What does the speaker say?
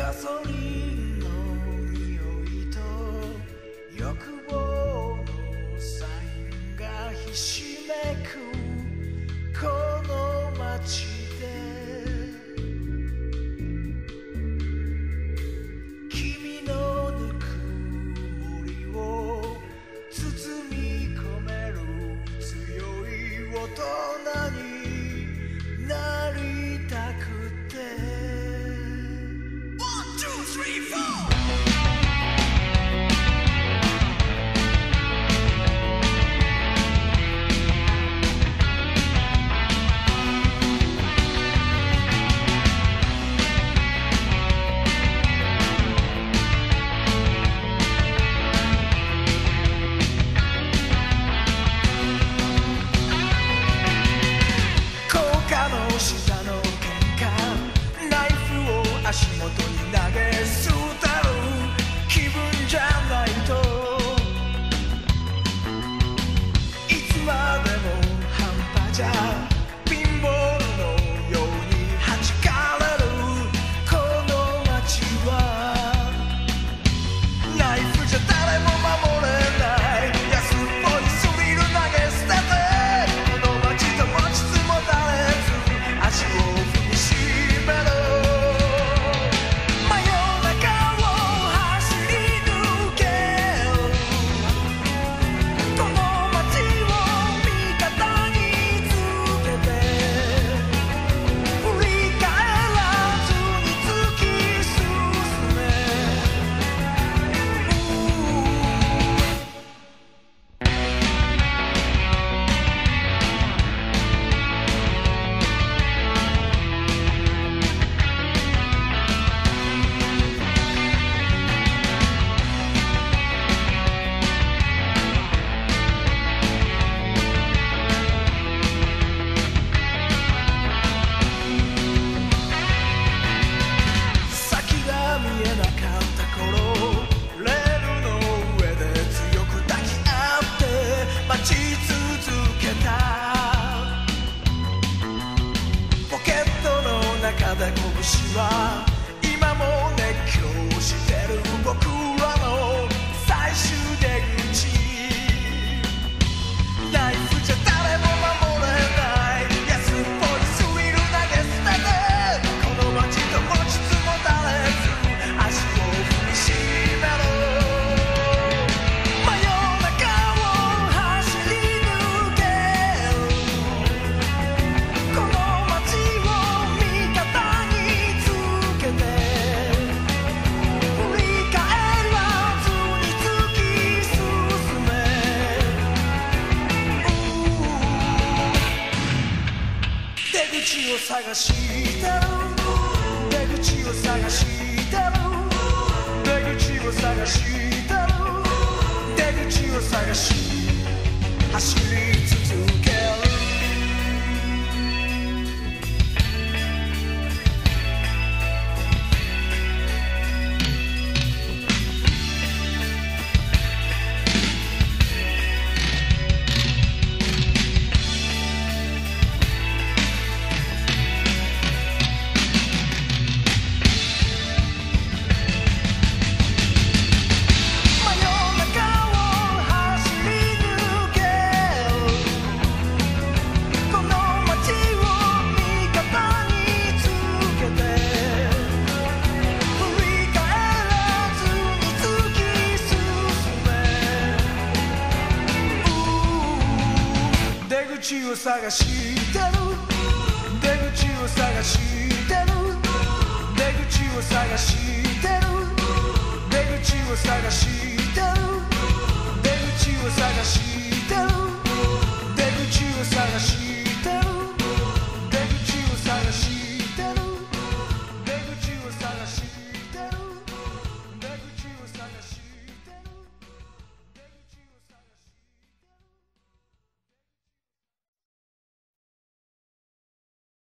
gasoline. try 出口を探してる。出口を探してる。出口を探してる。出口を探し走りつつ口を探してる。出口を探してる。出口を探してる。出口を探してる。出口を探してる。